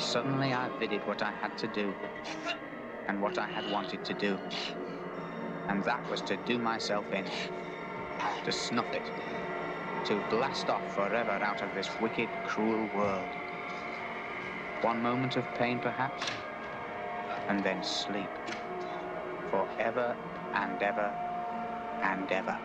Suddenly I viddied what I had to do and what I had wanted to do. And that was to do myself in, to snuff it, to blast off forever out of this wicked, cruel world. One moment of pain, perhaps, and then sleep. Forever and ever and ever.